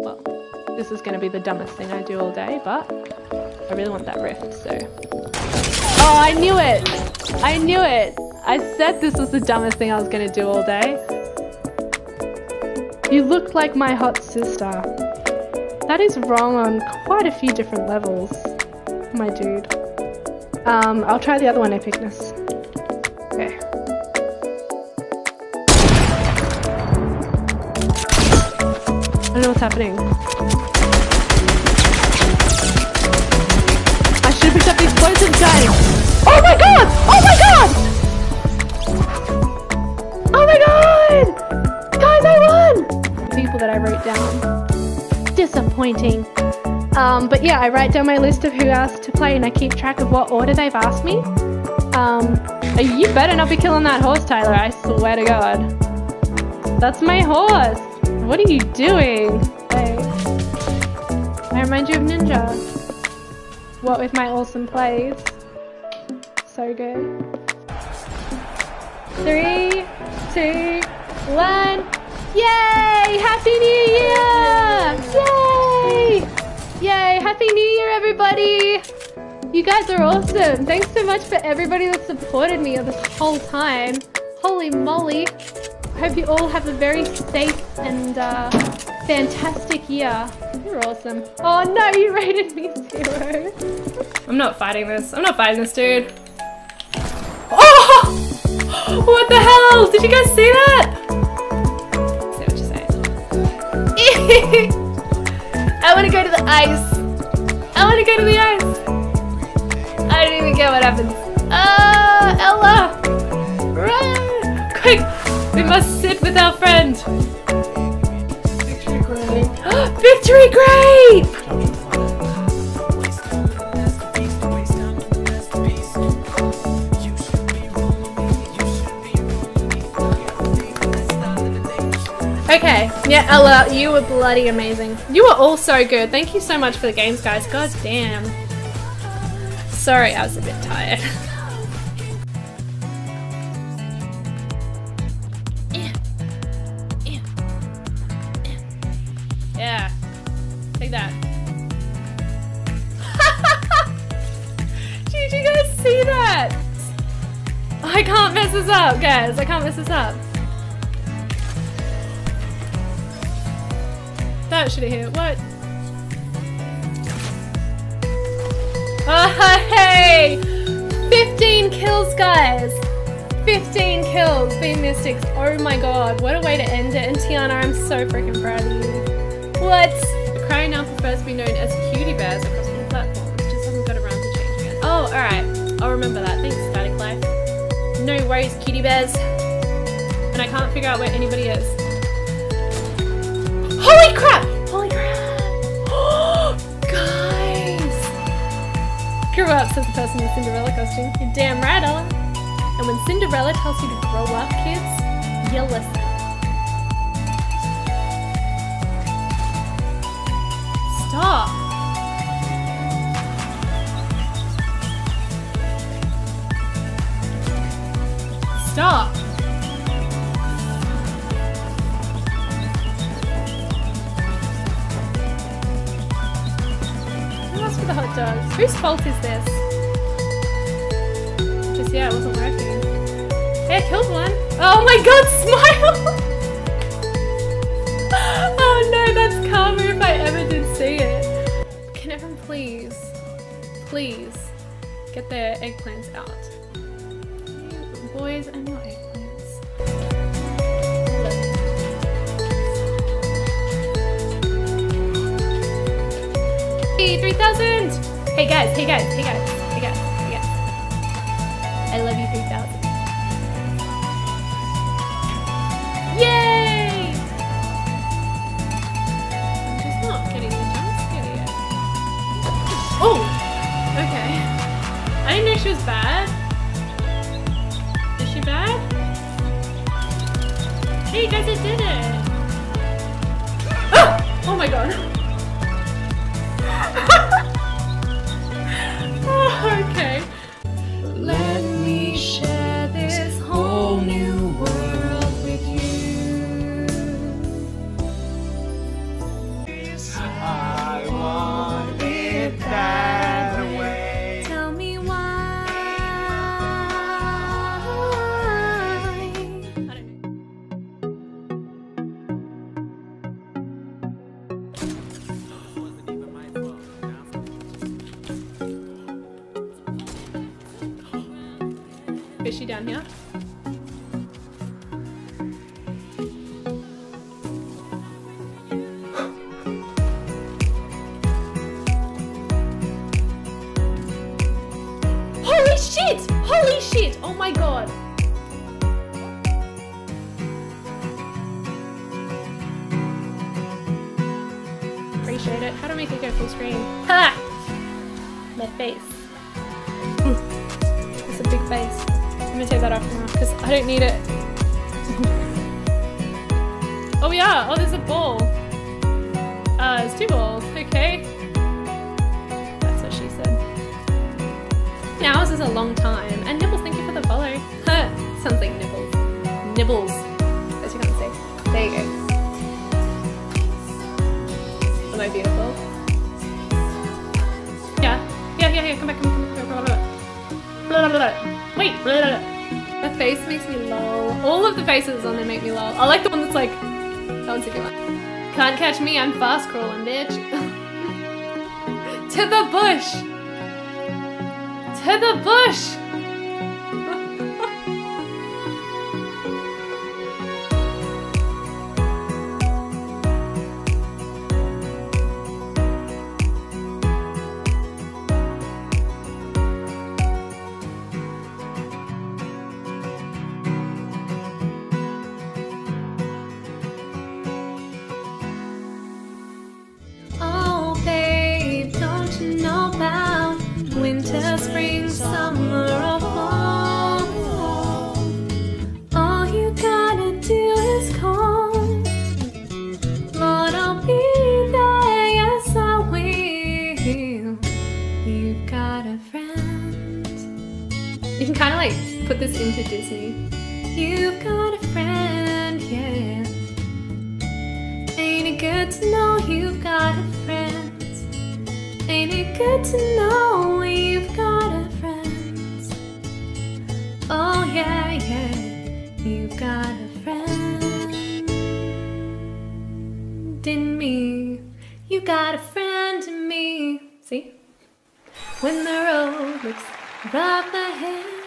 Well, this is going to be the dumbest thing I do all day, but I really want that rift, so. Oh, I knew it! I knew it! I said this was the dumbest thing I was going to do all day. You look like my hot sister. That is wrong on quite a few different levels, my dude. Um, I'll try the other one, epicness. Okay. Don't know what's happening. I should have picked up the explosive guys. Oh my god! Oh my god! Oh my god! Guys, I won! People that I wrote down. Disappointing. Um, but yeah, I write down my list of who asked to play and I keep track of what order they've asked me. Um, you better not be killing that horse, Tyler, I swear to god. That's my horse! What are you doing? Hey. I remind you of Ninja. What with my awesome plays. So good. Three, two, one. Yay! Happy New Year! Yay! Yay! Happy New Year, everybody! You guys are awesome. Thanks so much for everybody that supported me this whole time. Holy moly. Hope you all have a very safe and uh, fantastic year. You're awesome. Oh no, you rated me zero. I'm not fighting this. I'm not fighting this, dude. Oh! What the hell? Did you guys see that? See what you're saying. I want to go to the ice. I want to go to the ice. I don't even get what happens. Ah, Ella! We must sit with our friend. Victory grape. Victory grape! Okay, yeah, Ella, you were bloody amazing. You were all so good. Thank you so much for the games, guys. God damn. Sorry, I was a bit tired. can't mess this up, guys. I can't mess this up. That should have hit. What? Oh, hey! 15 kills, guys! 15 kills, being Mystics. Oh my god, what a way to end it. And Tiana, I'm so freaking proud of you. What? The Cry now prefers to be known as Cutie Bears across all platforms. Just hasn't got around to changing it. Oh, alright. I'll remember that. Thanks, Life. No worries, Cutie Bears. And I can't figure out where anybody is. Holy crap! Holy crap! Guys! Grew up, says the person in the Cinderella costume. You're damn right, Ella. And when Cinderella tells you to grow up, kids, you listen. Stop! Stop! Who asked for the hot dogs? Whose fault is this? Just yeah, it wasn't working. Hey, I killed one. Oh my god, smile! oh no, that's karma if I ever did see it. Can everyone please, please get their eggplants out? Boys 3000! Hey guys, hey guys, hey guys, hey guys, hey guys. I love you 3000. Fishy down here. Holy shit! Holy shit! Oh my god! Appreciate it. How do I make it go full screen? Ha! My face. It's a big face. Gonna take that off now because I don't need it. oh yeah! Oh, there's a ball. Uh, it's two balls. Okay. That's what she said. Hours is a long time. And Nibbles, thank you for the follow. Sounds like Nibbles. Nibbles, as you can't say. There you go. Am I beautiful? Yeah. Yeah, yeah, yeah. Come back, come back, come back. Blah, blah, blah. Wait. Blah, blah. The face makes me lol. All of the faces on there make me lol. I like the one that's like, that one's a good one. Can't catch me, I'm fast crawling, bitch. to the bush. To the bush. Put this into Disney. You've got a friend, yeah. Ain't it good to know you've got a friend? Ain't it good to know you've got a friend? Oh yeah, yeah, you've got a friend in me. You got a friend in me. See? When the road looks rough ahead.